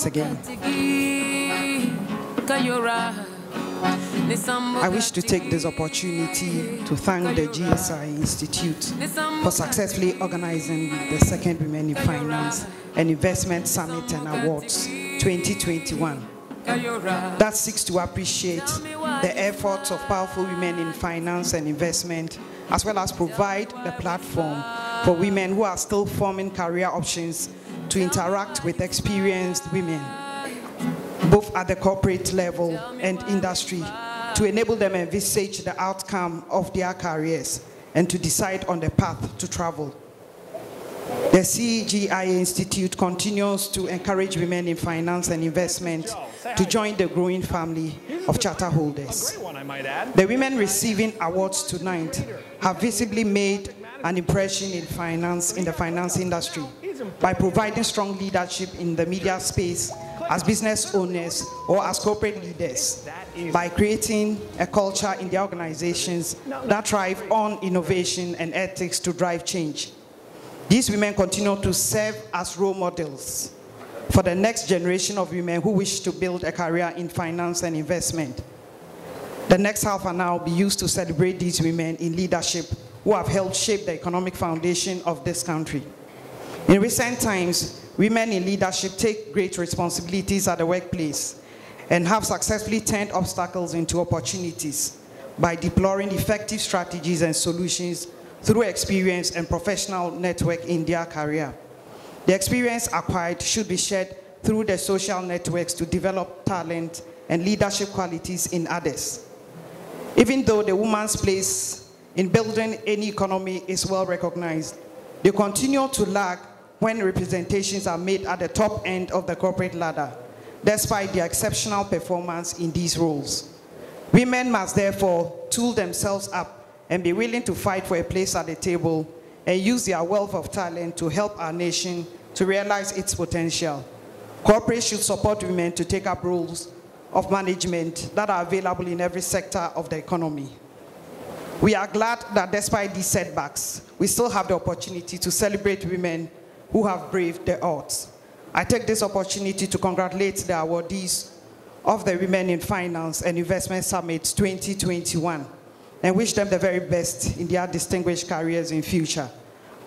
once again. I wish to take this opportunity to thank the GSI Institute for successfully organizing the second Women in Finance and Investment Summit and Awards 2021 that seeks to appreciate the efforts of powerful women in finance and investment, as well as provide the platform for women who are still forming career options to interact with experienced women, both at the corporate level and industry, to enable them envisage the outcome of their careers and to decide on the path to travel. The CGI Institute continues to encourage women in finance and investment to join the growing family of charter holders. The women receiving awards tonight have visibly made an impression in finance in the finance industry by providing strong leadership in the media space as business owners or as corporate leaders by creating a culture in their organizations that thrive on innovation and ethics to drive change. These women continue to serve as role models for the next generation of women who wish to build a career in finance and investment. The next half an hour will be used to celebrate these women in leadership who have helped shape the economic foundation of this country. In recent times, women in leadership take great responsibilities at the workplace and have successfully turned obstacles into opportunities by deploying effective strategies and solutions through experience and professional network in their career. The experience acquired should be shared through the social networks to develop talent and leadership qualities in others. Even though the woman's place in building any economy is well recognized, they continue to lag when representations are made at the top end of the corporate ladder, despite their exceptional performance in these roles. Women must therefore tool themselves up and be willing to fight for a place at the table and use their wealth of talent to help our nation to realize its potential. Corporates should support women to take up roles of management that are available in every sector of the economy. We are glad that despite these setbacks, we still have the opportunity to celebrate women who have braved the odds. I take this opportunity to congratulate the awardees of the Women in Finance and Investment Summit 2021 and wish them the very best in their distinguished careers in future.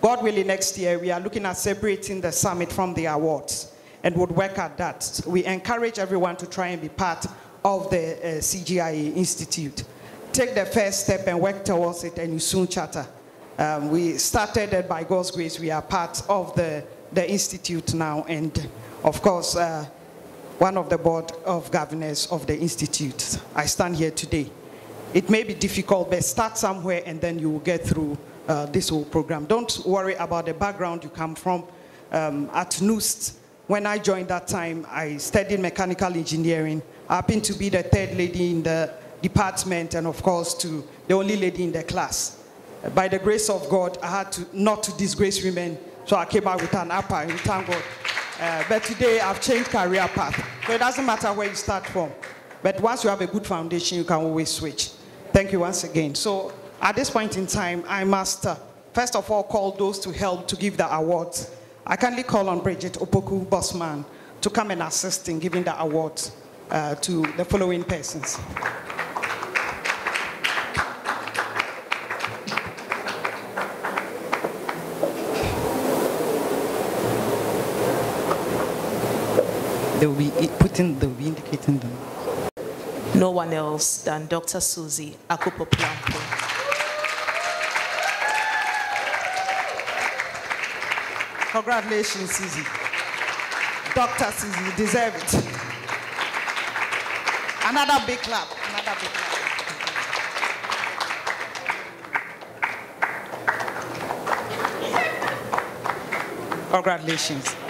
God willing, next year we are looking at separating the summit from the awards and would work at that. We encourage everyone to try and be part of the uh, Institute. Take the first step and work towards it and you soon chatter. Um, we started by God's grace. We are part of the, the Institute now and of course, uh, one of the board of governors of the Institute. I stand here today. It may be difficult, but start somewhere and then you will get through uh, this whole program. Don't worry about the background you come from. Um, at NUST, when I joined that time, I studied mechanical engineering. I happened to be the third lady in the department and of course to the only lady in the class. By the grace of God, I had to not to disgrace women, so I came out with an upper and thank God. Uh, but today I've changed career path. So it doesn't matter where you start from. But once you have a good foundation, you can always switch. Thank you once again. So at this point in time, I must uh, first of all call those to help to give the awards. I kindly call on Bridget Opoku Bossman to come and assist in giving the awards uh, to the following persons. They will be putting, they will be indicating them no one else than Dr. Suzy Aku Puplampu. Congratulations, Suzy. Dr. Suzy, you deserve it. Another big clap. Another big clap. Congratulations.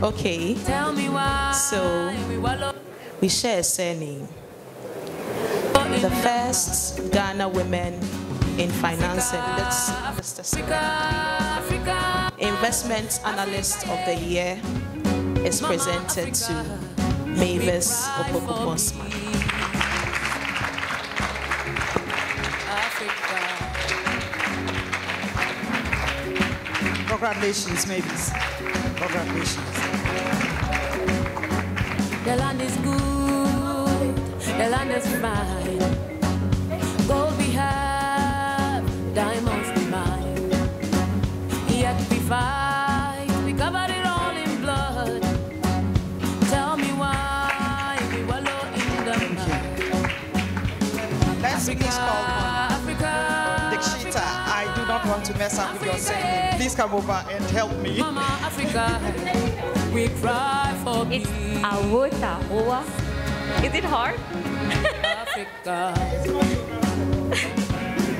Okay. Tell me why. So we share a surname. The first Ghana women in financing. That's Mr. Secretary. Investment Analyst of the Year is presented to Mavis Opoku Bossman. Congratulations, Mavis. Congratulations. The land is good, the land is fine. Gold we have, diamonds we mine. Yet we fight, we covered it all in blood. Tell me why we wallow in the mud. On Africa, to mess up with your singing. Please come over and help me. Mama Africa, we cry for It's peace. Awota Hoa. Is it hard? Africa,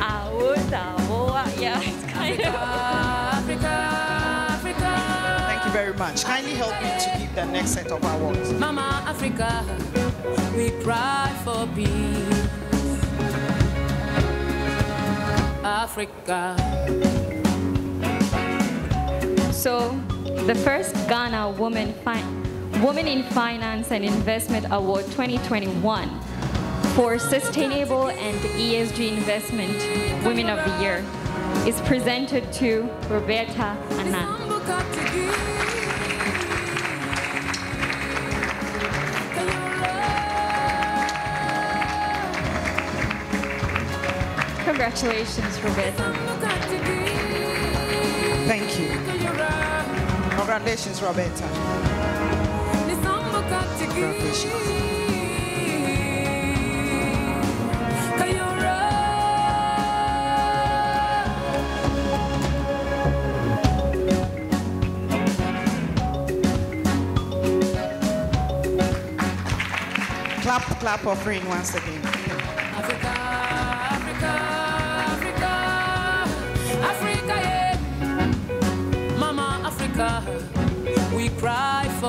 Awota Hoa. Yeah, it's kind of. Africa, Africa. Thank you very much. Kindly help me to give the next set of awards. Mama Africa, we cry for peace. Africa, So, the first Ghana Woman, Woman in Finance and Investment Award 2021 for Sustainable and ESG Investment Women of the Year is presented to Roberta Annan. Congratulations, Roberta. Thank you. Congratulations, Roberta. Congratulations. Clap, clap offering once again.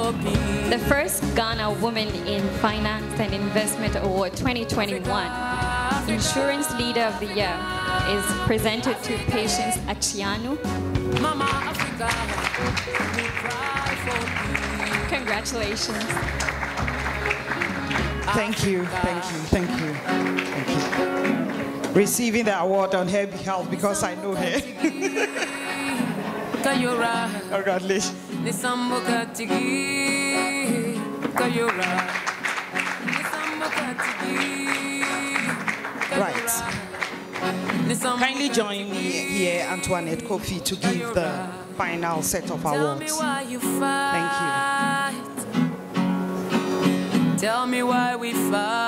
The first Ghana Woman in Finance and Investment Award 2021 Insurance Leader of the Year is presented to Patience Akyianu. Mama Africa, we cry for peace. Congratulations. Thank you, thank you, thank you, thank you. Receiving the award on her behalf because I know her. Kayora, Congratulations. Nisamboka tigi, Kayora, Right. Kindly join me here, Antoinette Kofi, to give the final set of Tell me awards. why you fight. Tell me why we fight.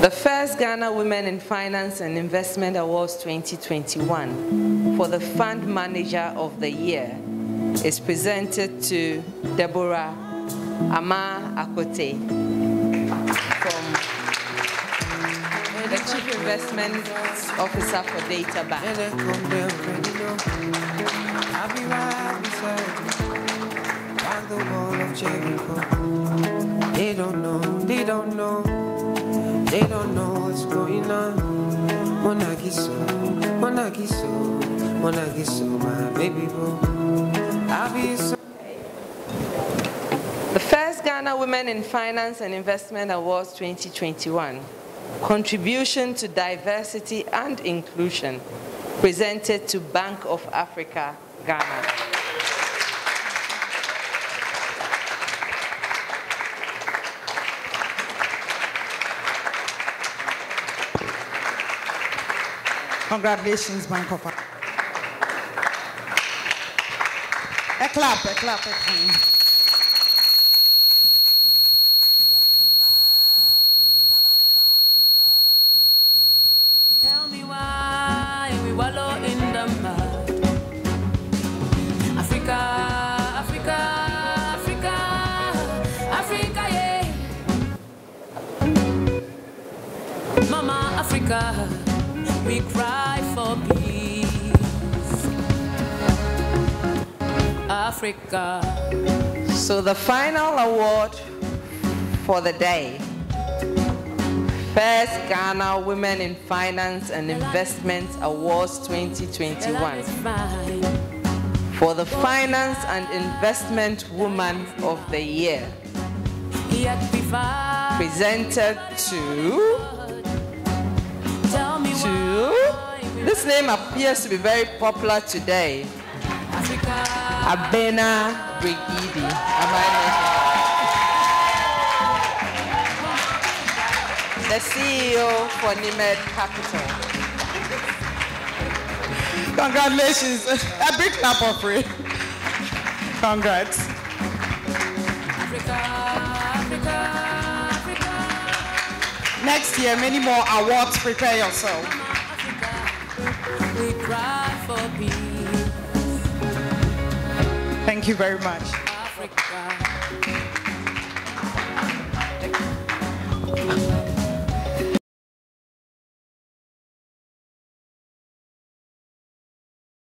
The first Ghana Women in Finance and Investment Awards 2021 for the Fund Manager of the Year is presented to Deborah Armah Akotey from the Chief Investment Officer for Data Bank. They don't know, they don't know. They don't know what's going on. Monagiso, Monagiso, Monagiso, my baby boo. I'll be so. The first Ghana Women in Finance and Investment Awards 2021, Contribution to Diversity and Inclusion, presented to Bank of Africa, Ghana. Congratulations, Bank of Africa. A clap, a clap, a clap. Me why we cry for peace. Africa. So the final award for the day. First Ghana Women in Finance and Investment Awards 2021 for the Finance and Investment Woman of the Year. Yet we fight. Presented to, to, this name appears to be very popular today. Abena Brigidi. The CEO for Nimed Capital. Congratulations. A big clap free. Congrats. Next year, many more awards. Prepare yourself. Thank you very much. Africa.